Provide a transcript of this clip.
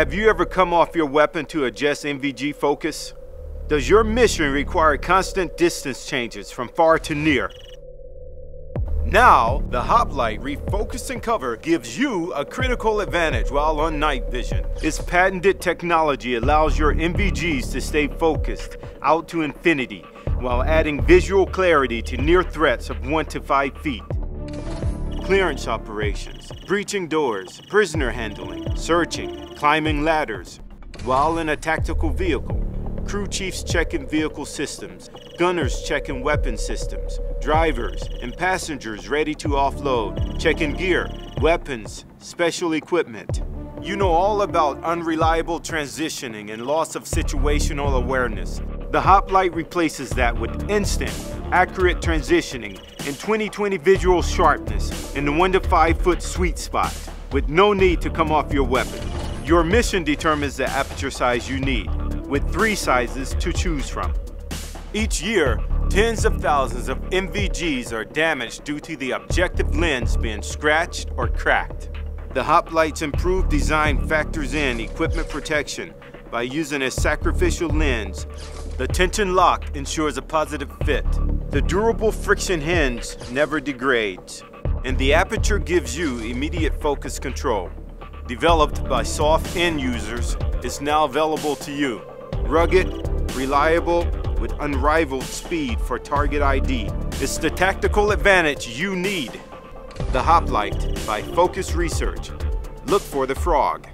Have you ever come off your weapon to adjust NVG focus? Does your mission require constant distance changes from far to near? Now, the Hoplite Refocusing Cover gives you a critical advantage while on night vision. Its patented technology allows your NVGs to stay focused out to infinity while adding visual clarity to near threats of 1 to 5 feet. Clearance operations, breaching doors, prisoner handling, searching, climbing ladders, while in a tactical vehicle. Crew chiefs checking vehicle systems, gunners checking weapon systems, drivers and passengers ready to offload, checking gear, weapons, special equipment. You know all about unreliable transitioning and loss of situational awareness. The Hoplite replaces that with instant, accurate transitioning and 2020 visual sharpness in the 1 to 5 foot sweet spot with no need to come off your weapon. Your mission determines the aperture size you need, with three sizes to choose from. Each year, tens of thousands of NVGs are damaged due to the objective lens being scratched or cracked. The Hoplite's improved design factors in equipment protection by using a sacrificial lens. The tension lock ensures a positive fit. The durable friction hinge never degrades. And the aperture gives you immediate focus control developed by SOF end users, is now available to you. Rugged, reliable, with unrivaled speed for target ID. It's the tactical advantage you need. The Hoplite by Phokus Research. Look for the frog.